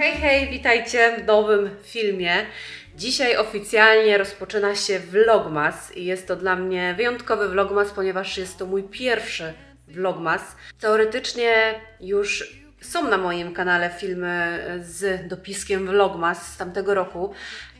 Hej, hej, witajcie w nowym filmie. Dzisiaj oficjalnie rozpoczyna się Vlogmas i jest to dla mnie wyjątkowy Vlogmas, ponieważ jest to mój pierwszy Vlogmas. Teoretycznie już są na moim kanale filmy z dopiskiem Vlogmas z tamtego roku,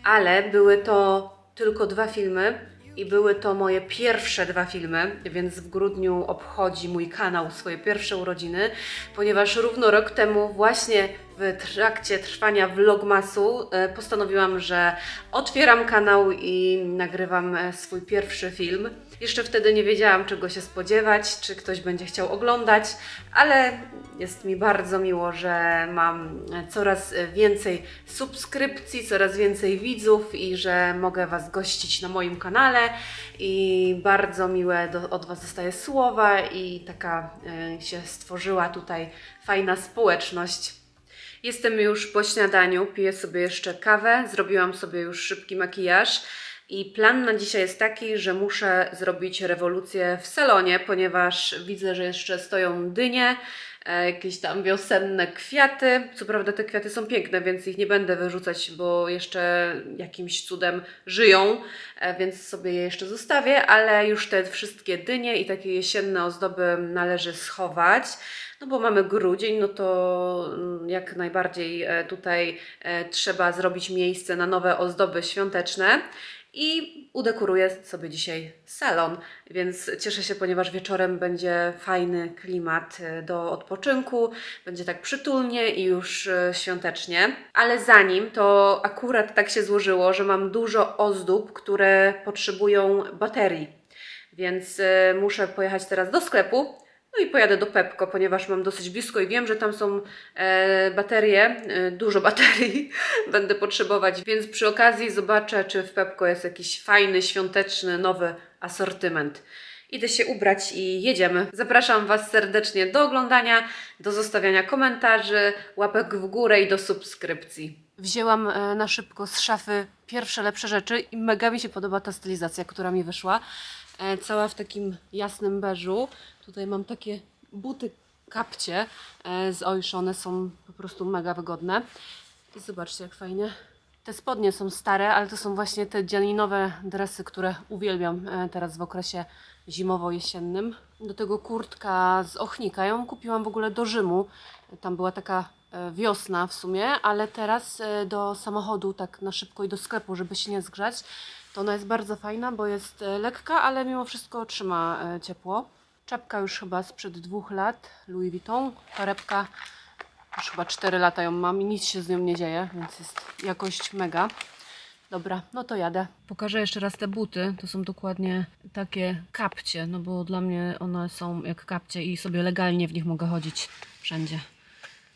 ale były to tylko dwa filmy i były to moje pierwsze dwa filmy, więc w grudniu obchodzi mój kanał swoje pierwsze urodziny, ponieważ równo rok temu właśnie w trakcie trwania vlogmasu e, postanowiłam, że otwieram kanał i nagrywam e, swój pierwszy film. Jeszcze wtedy nie wiedziałam, czego się spodziewać, czy ktoś będzie chciał oglądać, ale jest mi bardzo miło, że mam coraz więcej subskrypcji, coraz więcej widzów i że mogę Was gościć na moim kanale. I bardzo miłe do, od Was dostaję słowa, i taka y, się stworzyła tutaj fajna społeczność. Jestem już po śniadaniu, piję sobie jeszcze kawę, zrobiłam sobie już szybki makijaż. I plan na dzisiaj jest taki, że muszę zrobić rewolucję w salonie, ponieważ widzę, że jeszcze stoją dynie, e, jakieś tam wiosenne kwiaty. Co prawda te kwiaty są piękne, więc ich nie będę wyrzucać, bo jeszcze jakimś cudem żyją, e, więc sobie je jeszcze zostawię, ale już te wszystkie dynie i takie jesienne ozdoby należy schować. No bo mamy grudzień, no to mm, jak najbardziej e, tutaj trzeba zrobić miejsce na nowe ozdoby świąteczne i udekoruję sobie dzisiaj salon, więc cieszę się, ponieważ wieczorem będzie fajny klimat e, do odpoczynku, będzie tak przytulnie i już e, świątecznie. Ale zanim, to akurat tak się złożyło, że mam dużo ozdób, które potrzebują baterii, więc e, muszę pojechać teraz do sklepu no i pojadę do Pepko, ponieważ mam dosyć blisko i wiem, że tam są e, baterie, e, dużo baterii będę potrzebować, więc przy okazji zobaczę, czy w Pepko jest jakiś fajny, świąteczny, nowy asortyment. Idę się ubrać i jedziemy. Zapraszam Was serdecznie do oglądania, do zostawiania komentarzy, łapek w górę i do subskrypcji. Wzięłam e, na szybko z szafy pierwsze lepsze rzeczy i mega mi się podoba ta stylizacja, która mi wyszła. E, cała w takim jasnym beżu. Tutaj mam takie buty kapcie e, z Oish, one są po prostu mega wygodne. I zobaczcie jak fajnie. Te spodnie są stare, ale to są właśnie te dzianinowe dresy, które uwielbiam e, teraz w okresie zimowo-jesiennym. Do tego kurtka z ochnika. Ją kupiłam w ogóle do Rzymu. Tam była taka wiosna w sumie, ale teraz do samochodu tak na szybko i do sklepu, żeby się nie zgrzać. To ona jest bardzo fajna, bo jest lekka, ale mimo wszystko trzyma ciepło. Czapka już chyba sprzed dwóch lat, Louis Vuitton. Torebka już chyba 4 lata ją mam i nic się z nią nie dzieje, więc jest jakość mega. Dobra, no to jadę. Pokażę jeszcze raz te buty. To są dokładnie takie kapcie, no bo dla mnie one są jak kapcie i sobie legalnie w nich mogę chodzić wszędzie.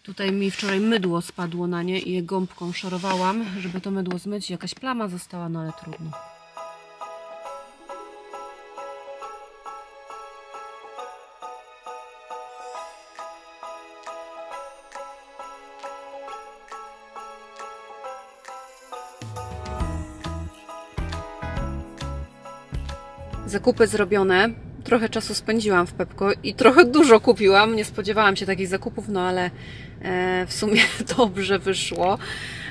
Tutaj mi wczoraj mydło spadło na nie i je gąbką szorowałam, żeby to mydło zmyć. Jakaś plama została, no ale trudno. Zakupy zrobione. Trochę czasu spędziłam w Pepko i trochę dużo kupiłam. Nie spodziewałam się takich zakupów, no ale w sumie dobrze wyszło,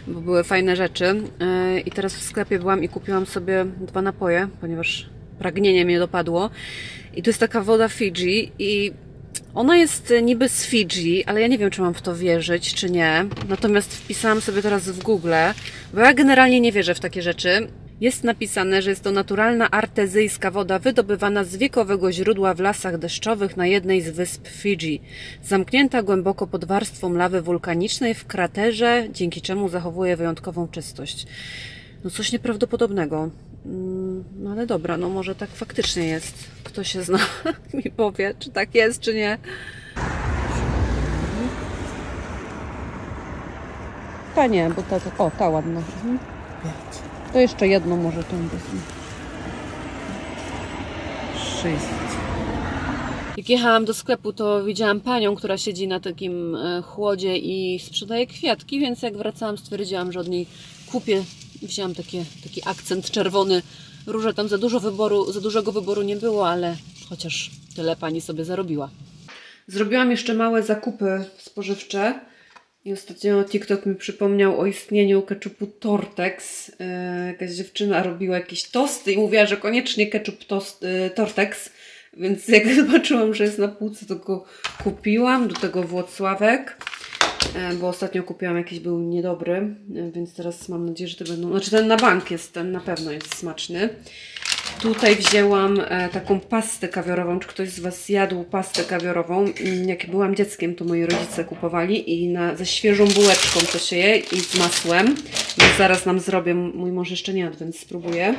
bo były fajne rzeczy. E, I teraz w sklepie byłam i kupiłam sobie dwa napoje, ponieważ pragnienie mnie dopadło. I tu jest taka woda Fiji i ona jest niby z Fidżi, ale ja nie wiem, czy mam w to wierzyć, czy nie. Natomiast wpisałam sobie teraz w Google, bo ja generalnie nie wierzę w takie rzeczy jest napisane, że jest to naturalna artezyjska woda wydobywana z wiekowego źródła w lasach deszczowych na jednej z wysp Fidżi, zamknięta głęboko pod warstwą lawy wulkanicznej w kraterze, dzięki czemu zachowuje wyjątkową czystość. No coś nieprawdopodobnego. Mm, no ale dobra, no może tak faktycznie jest. Kto się zna, mi powie, czy tak jest, czy nie. Ta nie, bo ta, ta o, ta ładna. Mhm. To jeszcze jedną może tą wezmę. 6. Jak jechałam do sklepu, to widziałam panią, która siedzi na takim e, chłodzie i sprzedaje kwiatki, więc jak wracałam, stwierdziłam, że od niej kupię. Wzięłam takie, taki akcent czerwony. Róże tam za dużo wyboru, za dużego wyboru nie było, ale chociaż tyle pani sobie zarobiła. Zrobiłam jeszcze małe zakupy spożywcze. I ostatnio TikTok mi przypomniał o istnieniu ketchupu Tortex. Yy, jakaś dziewczyna robiła jakieś tosty i mówiła, że koniecznie tost, yy, Tortex. Więc jak zobaczyłam, że jest na półce, to go kupiłam. Do tego Włocławek. Yy, bo ostatnio kupiłam jakiś, był niedobry. Więc teraz mam nadzieję, że to będą... Znaczy ten na bank jest, ten na pewno jest smaczny. Tutaj wzięłam e, taką pastę kawiorową. Czy ktoś z Was jadł pastę kawiorową? Mm, Jak byłam dzieckiem, to moi rodzice kupowali i na, ze świeżą bułeczką to się je i z masłem. Więc zaraz nam zrobię. Mój mąż jeszcze nie jadł, więc spróbuję.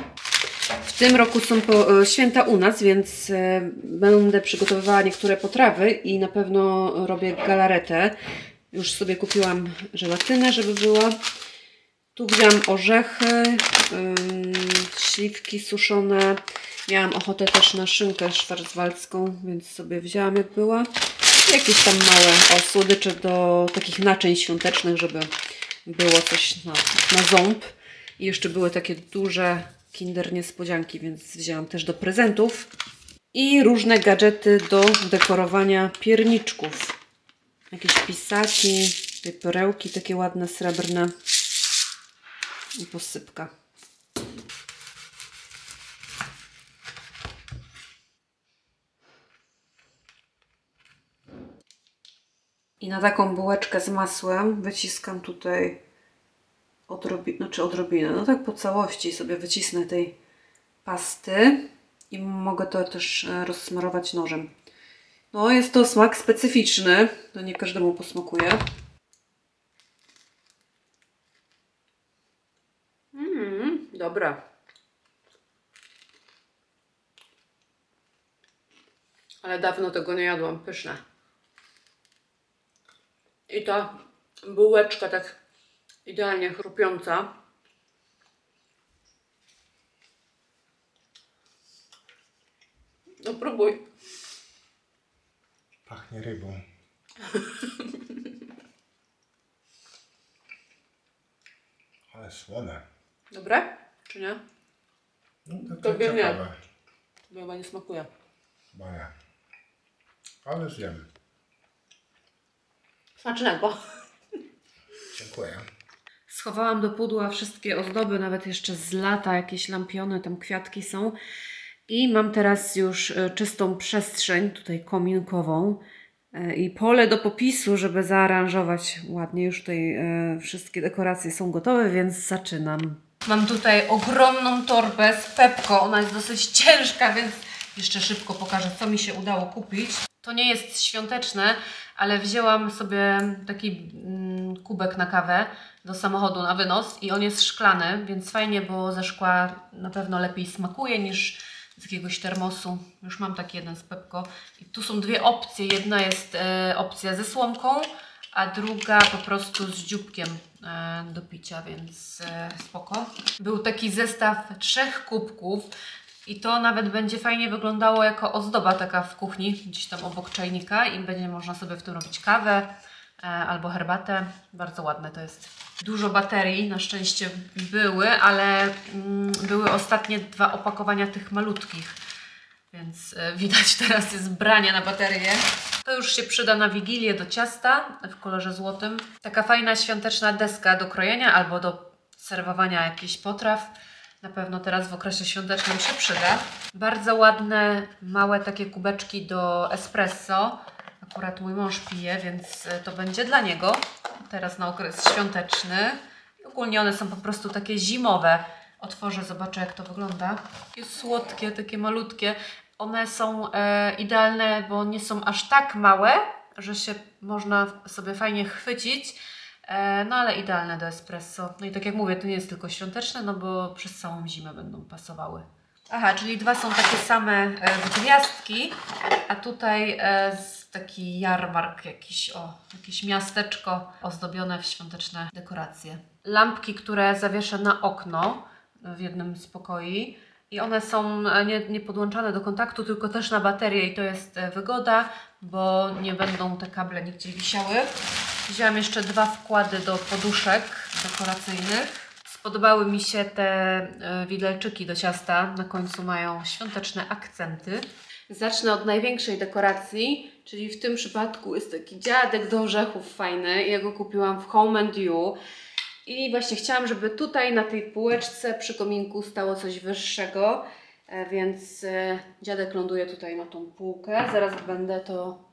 W tym roku są po, e, święta u nas, więc e, będę przygotowywała niektóre potrawy i na pewno robię galaretę. Już sobie kupiłam żelatynę, żeby była. Tu wziąłam orzechy, śliwki suszone. Miałam ochotę też na szynkę szwarcwaldzką, więc sobie wzięłam jak była. Jakieś tam małe słodycze do takich naczyń świątecznych, żeby było coś na, na ząb. I jeszcze były takie duże kinder niespodzianki, więc wzięłam też do prezentów. I różne gadżety do dekorowania pierniczków. Jakieś pisaki, perełki takie ładne, srebrne i posypka. I na taką bułeczkę z masłem wyciskam tutaj odrobinę, znaczy odrobinę, no tak po całości sobie wycisnę tej pasty i mogę to też e, rozsmarować nożem. No jest to smak specyficzny, to nie każdemu posmakuje. Mm, dobra. Ale dawno tego nie jadłam. Pyszne. I ta bułeczka tak idealnie chrupiąca. No próbuj. Pachnie rybą. Ale słone. Dobre? Czy nie? No, To wiem, ciekawe. Bo chyba nie smakuje. Nie. Ale zjemy. Smacznego. Dziękuję. Schowałam do pudła wszystkie ozdoby, nawet jeszcze z lata, jakieś lampiony, tam kwiatki są. I mam teraz już e, czystą przestrzeń, tutaj kominkową e, i pole do popisu, żeby zaaranżować ładnie. Już tutaj e, wszystkie dekoracje są gotowe, więc zaczynam. Mam tutaj ogromną torbę z pepko. Ona jest dosyć ciężka, więc jeszcze szybko pokażę, co mi się udało kupić. To nie jest świąteczne, ale wzięłam sobie taki mm, kubek na kawę do samochodu na wynos i on jest szklany, więc fajnie, bo ze szkła na pewno lepiej smakuje niż z jakiegoś termosu. Już mam taki jeden z Pepko. I tu są dwie opcje. Jedna jest e, opcja ze słomką, a druga po prostu z dzióbkiem do picia, więc e, spoko. Był taki zestaw trzech kubków i to nawet będzie fajnie wyglądało jako ozdoba taka w kuchni, gdzieś tam obok czajnika i będzie można sobie w tym robić kawę e, albo herbatę. Bardzo ładne to jest. Dużo baterii na szczęście były, ale mm, były ostatnie dwa opakowania tych malutkich. Więc e, widać teraz jest branie na baterię. To już się przyda na wigilię do ciasta w kolorze złotym. Taka fajna świąteczna deska do krojenia albo do serwowania jakichś potraw. Na pewno teraz w okresie świątecznym się przyda. Bardzo ładne, małe takie kubeczki do espresso. Akurat mój mąż pije, więc e, to będzie dla niego. Teraz na okres świąteczny. Ogólnie one są po prostu takie zimowe. Otworzę, zobaczę jak to wygląda. Takie słodkie, takie malutkie. One są e, idealne, bo nie są aż tak małe, że się można sobie fajnie chwycić. E, no ale idealne do espresso. No i tak jak mówię, to nie jest tylko świąteczne, no bo przez całą zimę będą pasowały. Aha, czyli dwa są takie same e, w gwiazdki, a tutaj e, taki jarmark, jakiś, o, jakieś miasteczko ozdobione w świąteczne dekoracje. Lampki, które zawieszę na okno w jednym z pokoi. I one są e, nie, nie podłączane do kontaktu, tylko też na baterię i to jest e, wygoda, bo nie będą te kable nigdzie wisiały. Wzięłam jeszcze dwa wkłady do poduszek dekoracyjnych. Spodobały mi się te e, widelczyki do ciasta. Na końcu mają świąteczne akcenty. Zacznę od największej dekoracji, czyli w tym przypadku jest taki dziadek do orzechów fajny. Ja go kupiłam w Home and You. I właśnie chciałam, żeby tutaj na tej półeczce przy kominku stało coś wyższego, e, więc e, dziadek ląduje tutaj na tą półkę. Zaraz będę to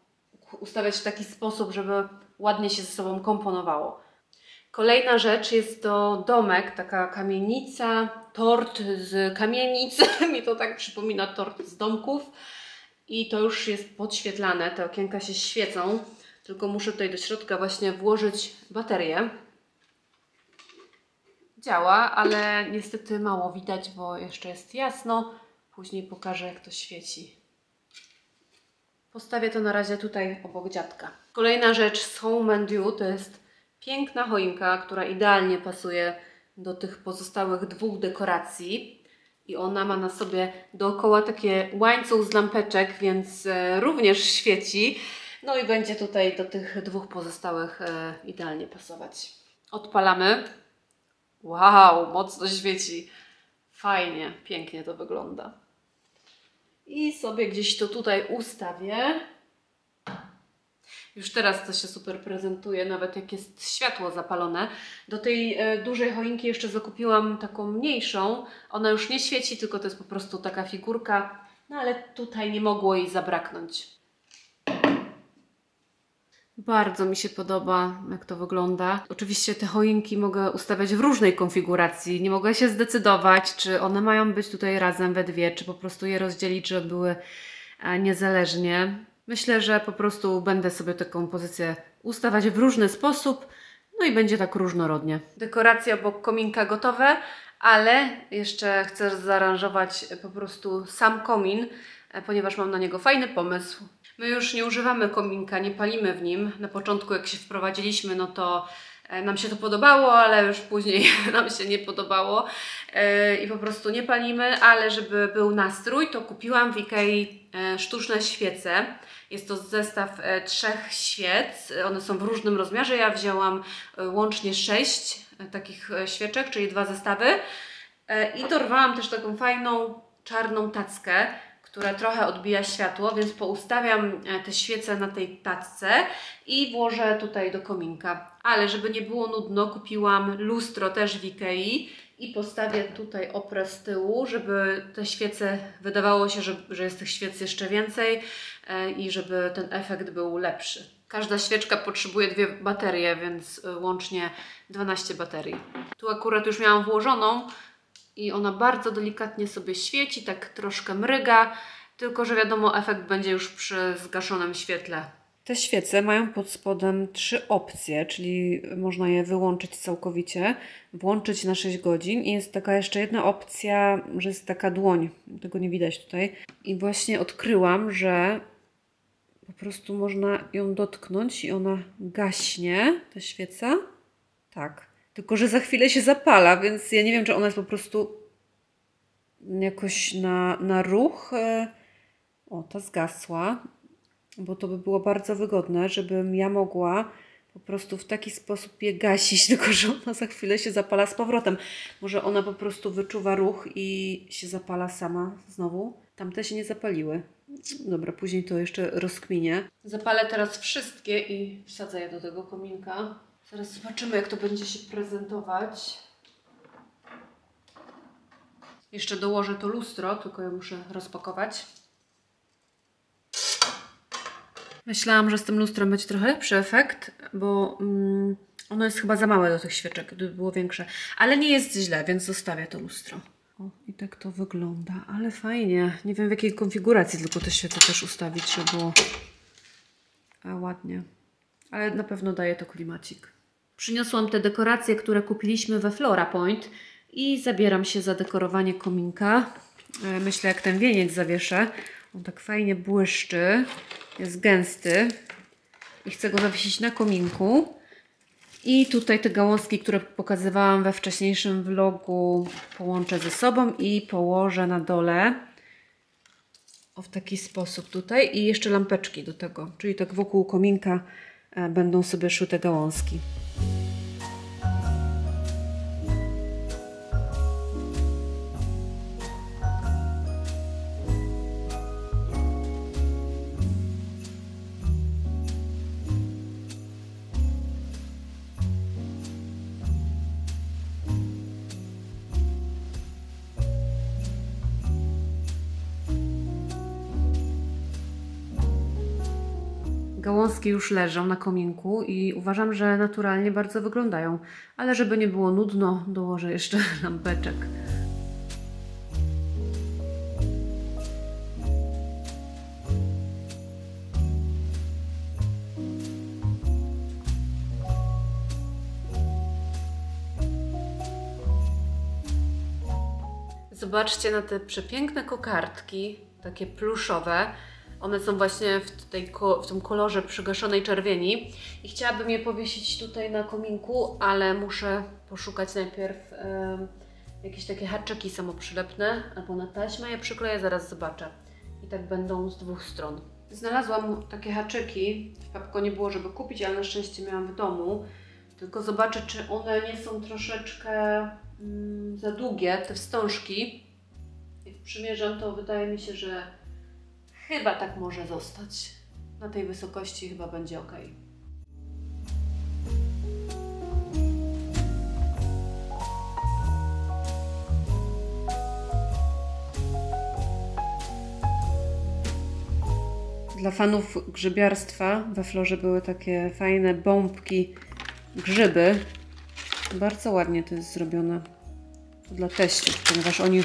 ustawiać w taki sposób, żeby ładnie się ze sobą komponowało. Kolejna rzecz jest to domek, taka kamienica, tort z kamienic. Mi to tak przypomina tort z domków. I to już jest podświetlane, te okienka się świecą. Tylko muszę tutaj do środka właśnie włożyć baterię działa, ale niestety mało widać, bo jeszcze jest jasno. Później pokażę, jak to świeci. Postawię to na razie tutaj obok dziadka. Kolejna rzecz z Home and You to jest piękna choinka, która idealnie pasuje do tych pozostałych dwóch dekoracji. I ona ma na sobie dookoła takie łańcuch z lampeczek, więc e, również świeci. No i będzie tutaj do tych dwóch pozostałych e, idealnie pasować. Odpalamy. Wow, mocno świeci. Fajnie, pięknie to wygląda. I sobie gdzieś to tutaj ustawię. Już teraz to się super prezentuje, nawet jak jest światło zapalone. Do tej e, dużej choinki jeszcze zakupiłam taką mniejszą. Ona już nie świeci, tylko to jest po prostu taka figurka. No ale tutaj nie mogło jej zabraknąć. Bardzo mi się podoba, jak to wygląda. Oczywiście te choinki mogę ustawiać w różnej konfiguracji. Nie mogę się zdecydować, czy one mają być tutaj razem we dwie, czy po prostu je rozdzielić, żeby były e, niezależnie. Myślę, że po prostu będę sobie tę kompozycję ustawiać w różny sposób, no i będzie tak różnorodnie. Dekoracje obok kominka gotowe, ale jeszcze chcę zaaranżować po prostu sam komin, e, ponieważ mam na niego fajny pomysł. My już nie używamy kominka, nie palimy w nim. Na początku jak się wprowadziliśmy, no to e, nam się to podobało, ale już później nam się nie podobało e, i po prostu nie palimy, ale żeby był nastrój, to kupiłam w Ikei e, sztuczne świece. Jest to zestaw trzech świec, one są w różnym rozmiarze. Ja wzięłam łącznie sześć takich świeczek, czyli dwa zestawy i dorwałam też taką fajną czarną tackę która trochę odbija światło, więc poustawiam e, te świece na tej tacce i włożę tutaj do kominka. Ale żeby nie było nudno, kupiłam lustro też w Ikei i postawię tutaj opres z tyłu, żeby te świece, wydawało się, że, że jest tych świec jeszcze więcej e, i żeby ten efekt był lepszy. Każda świeczka potrzebuje dwie baterie, więc e, łącznie 12 baterii. Tu akurat już miałam włożoną, i ona bardzo delikatnie sobie świeci, tak troszkę mryga, tylko że wiadomo, efekt będzie już przy zgaszonym świetle. Te świece mają pod spodem trzy opcje, czyli można je wyłączyć całkowicie, włączyć na 6 godzin i jest taka jeszcze jedna opcja, że jest taka dłoń, tego nie widać tutaj. I właśnie odkryłam, że po prostu można ją dotknąć i ona gaśnie, ta świeca. Tak. Tylko, że za chwilę się zapala, więc ja nie wiem, czy ona jest po prostu jakoś na, na ruch. E, o, ta zgasła, bo to by było bardzo wygodne, żebym ja mogła po prostu w taki sposób je gasić, tylko że ona za chwilę się zapala z powrotem. Może ona po prostu wyczuwa ruch i się zapala sama znowu. Tamte się nie zapaliły. Dobra, później to jeszcze rozkminię. Zapalę teraz wszystkie i wsadzę je do tego kominka. Zaraz zobaczymy, jak to będzie się prezentować. Jeszcze dołożę to lustro, tylko je muszę rozpakować. Myślałam, że z tym lustrem będzie trochę lepszy efekt, bo mm, ono jest chyba za małe do tych świeczek, gdyby było większe. Ale nie jest źle, więc zostawię to lustro. O, i tak to wygląda, ale fajnie. Nie wiem w jakiej konfiguracji tylko te świece też ustawić, żeby było A, ładnie. Ale na pewno daje to klimacik. Przyniosłam te dekoracje, które kupiliśmy we Flora Point i zabieram się za dekorowanie kominka. E, myślę, jak ten wieniec zawieszę. On tak fajnie błyszczy, jest gęsty i chcę go zawiesić na kominku. I tutaj te gałązki, które pokazywałam we wcześniejszym vlogu, połączę ze sobą i położę na dole. O, w taki sposób tutaj. I jeszcze lampeczki do tego. Czyli tak wokół kominka będą sobie szły te gałązki. Już leżą na kominku i uważam, że naturalnie bardzo wyglądają. Ale żeby nie było nudno, dołożę jeszcze lampeczek. Zobaczcie na te przepiękne kokardki, takie pluszowe. One są właśnie w, w tym kolorze przygaszonej czerwieni i chciałabym je powiesić tutaj na kominku, ale muszę poszukać najpierw em, jakieś takie haczyki samoprzylepne albo na taśmę je przykleję, zaraz zobaczę. I tak będą z dwóch stron. Znalazłam takie haczyki, w Pepko nie było, żeby kupić, ale na szczęście miałam w domu. Tylko zobaczę, czy one nie są troszeczkę mm, za długie, te wstążki. Jak przymierzam, to wydaje mi się, że Chyba tak może zostać. Na tej wysokości chyba będzie ok. Dla fanów grzybiarstwa we florze były takie fajne bombki, grzyby. Bardzo ładnie to jest zrobione. Dla teściów, ponieważ oni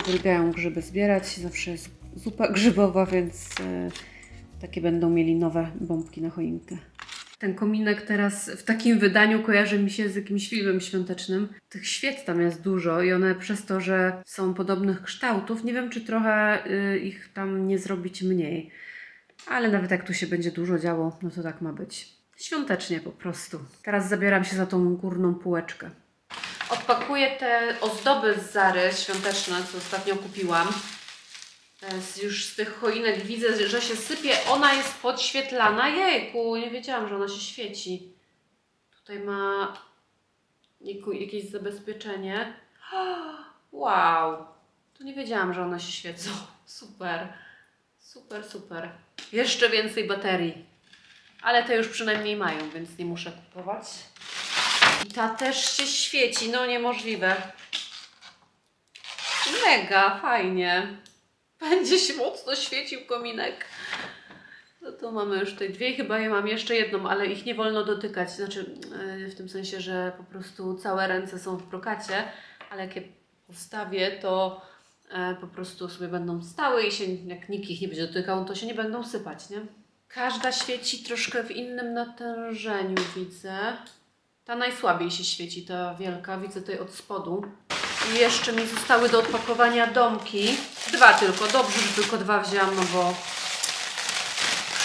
uwielbiają grzyby zbierać. Zawsze jest zupa grzybowa, więc e, takie będą mieli nowe bombki na choinkę. Ten kominek teraz w takim wydaniu kojarzy mi się z jakimś filmem świątecznym. Tych świec tam jest dużo i one przez to, że są podobnych kształtów, nie wiem czy trochę y, ich tam nie zrobić mniej. Ale nawet jak tu się będzie dużo działo, no to tak ma być. Świątecznie po prostu. Teraz zabieram się za tą górną półeczkę. Odpakuję te ozdoby z Zary świąteczne, co ostatnio kupiłam. Już z tych choinek widzę, że się sypie. Ona jest podświetlana. Jejku, nie wiedziałam, że ona się świeci. Tutaj ma jakieś zabezpieczenie. Wow, to nie wiedziałam, że one się świecą. Super, super, super. Jeszcze więcej baterii. Ale te już przynajmniej mają, więc nie muszę kupować. I ta też się świeci, no niemożliwe. Mega, fajnie. Będzie się mocno świecił kominek. No to mamy już tutaj dwie, chyba ja mam jeszcze jedną, ale ich nie wolno dotykać. Znaczy, yy, w tym sensie, że po prostu całe ręce są w brokacie, ale jak je postawię, to e, po prostu sobie będą stały i się, jak nikt ich nie będzie dotykał, to się nie będą sypać, nie? Każda świeci troszkę w innym natężeniu, widzę. Ta najsłabiej się świeci, ta wielka, widzę tutaj od spodu. Jeszcze mi zostały do odpakowania domki. Dwa tylko, dobrze, że tylko dwa wzięłam, no bo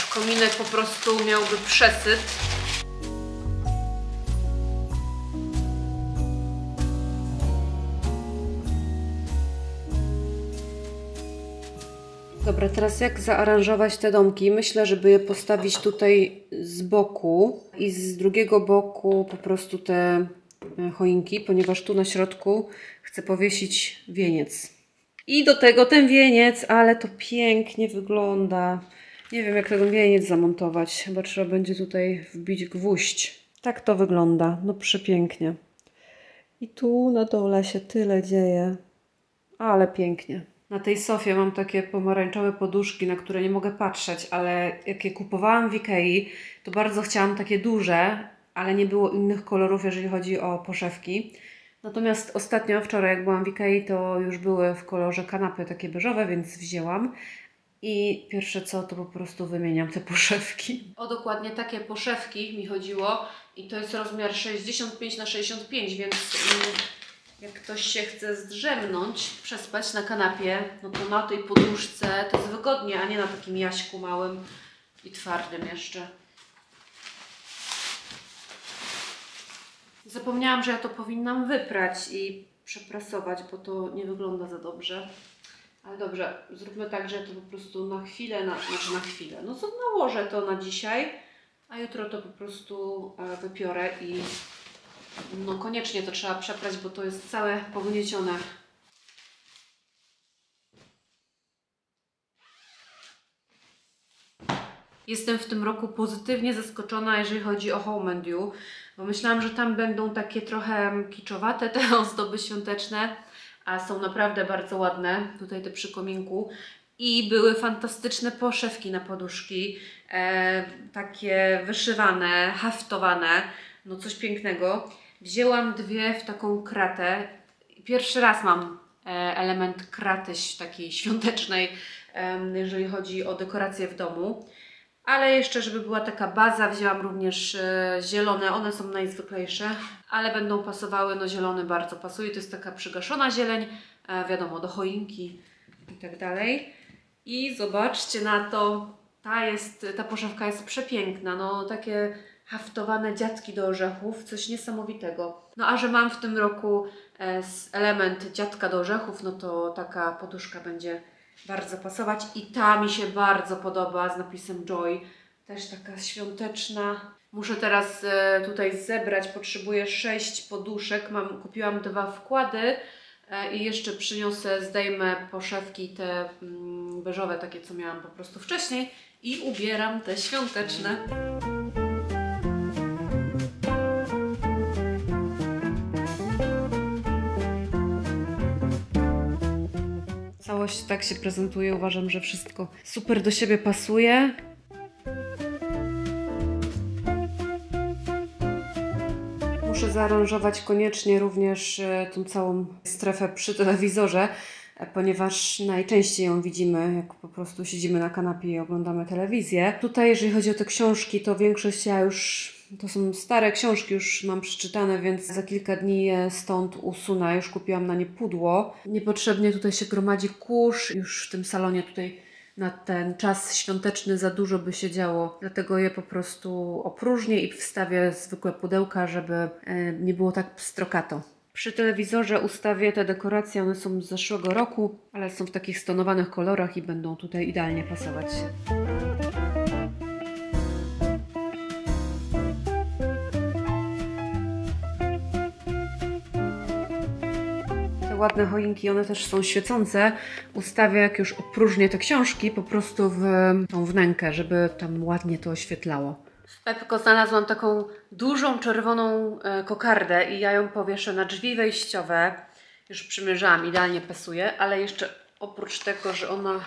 kominek po prostu miałby przesyt. Dobra, teraz jak zaaranżować te domki? Myślę, żeby je postawić tutaj z boku i z drugiego boku po prostu te choinki, ponieważ tu na środku chcę powiesić wieniec. I do tego ten wieniec, ale to pięknie wygląda. Nie wiem, jak ten wieniec zamontować. Chyba trzeba będzie tutaj wbić gwóźdź. Tak to wygląda. No przepięknie. I tu na dole się tyle dzieje. Ale pięknie. Na tej sofie mam takie pomarańczowe poduszki, na które nie mogę patrzeć, ale jak je kupowałam w Ikei, to bardzo chciałam takie duże, ale nie było innych kolorów, jeżeli chodzi o poszewki. Natomiast ostatnio, wczoraj jak byłam w Ikei, to już były w kolorze kanapy takie beżowe, więc wzięłam. I pierwsze co, to po prostu wymieniam te poszewki. O dokładnie takie poszewki mi chodziło i to jest rozmiar 65 na 65, więc mm, Jak ktoś się chce zdrzemnąć, przespać na kanapie, no to na tej poduszce to jest wygodnie, a nie na takim jaśku małym i twardym jeszcze. Zapomniałam, że ja to powinnam wyprać i przeprasować, bo to nie wygląda za dobrze. Ale dobrze, zróbmy tak, że to po prostu na chwilę, na, znaczy na chwilę. No co, nałożę to na dzisiaj, a jutro to po prostu e, wypiorę i no koniecznie to trzeba przeprać, bo to jest całe pogniecione. Jestem w tym roku pozytywnie zaskoczona, jeżeli chodzi o Home and You, bo myślałam, że tam będą takie trochę kiczowate te ozdoby świąteczne, a są naprawdę bardzo ładne, tutaj te przy kominku. I były fantastyczne poszewki na poduszki, e, takie wyszywane, haftowane, no coś pięknego. Wzięłam dwie w taką kratę. Pierwszy raz mam e, element kraty takiej świątecznej, jeżeli chodzi o dekorację w domu. Ale jeszcze, żeby była taka baza, wzięłam również e, zielone. One są najzwyklejsze, ale będą pasowały. No zielony bardzo pasuje. To jest taka przygaszona zieleń, e, wiadomo, do choinki i tak dalej. I zobaczcie na to. Ta, jest, ta poszewka jest przepiękna. No takie haftowane dziadki do orzechów. Coś niesamowitego. No a że mam w tym roku e, element dziadka do orzechów, no to taka poduszka będzie bardzo pasować. I ta mi się bardzo podoba z napisem Joy. Też taka świąteczna. Muszę teraz e, tutaj zebrać, potrzebuję sześć poduszek. Mam, kupiłam dwa wkłady e, i jeszcze przyniosę, zdejmę poszewki te mm, beżowe, takie co miałam po prostu wcześniej i ubieram te świąteczne. Całość tak się prezentuje. Uważam, że wszystko super do siebie pasuje. Muszę zaaranżować koniecznie również e, tą całą strefę przy telewizorze, ponieważ najczęściej ją widzimy, jak po prostu siedzimy na kanapie i oglądamy telewizję. Tutaj, jeżeli chodzi o te książki, to większość ja już to są stare książki, już mam przeczytane, więc za kilka dni je stąd usunę. Już kupiłam na nie pudło. Niepotrzebnie tutaj się gromadzi kurz. Już w tym salonie tutaj na ten czas świąteczny za dużo by się działo. Dlatego je po prostu opróżnię i wstawię zwykłe pudełka, żeby e, nie było tak pstrokato. Przy telewizorze ustawię te dekoracje, one są z zeszłego roku, ale są w takich stonowanych kolorach i będą tutaj idealnie pasować. Ładne choinki, one też są świecące, ustawię, jak już opróżnię te książki, po prostu w tą wnękę, żeby tam ładnie to oświetlało. W Pepko znalazłam taką dużą czerwoną e, kokardę i ja ją powieszę na drzwi wejściowe. Już przymierzałam, idealnie pasuje, ale jeszcze oprócz tego, że ona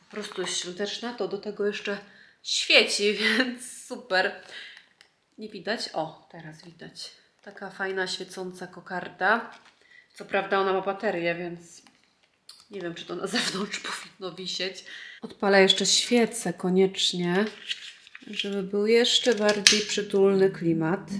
po prostu jest świąteczna, to do tego jeszcze świeci, więc super. Nie widać? O, teraz widać. Taka fajna, świecąca kokarda. Co prawda ona ma baterię, więc nie wiem, czy to na zewnątrz powinno wisieć. Odpalę jeszcze świecę koniecznie, żeby był jeszcze bardziej przytulny klimat.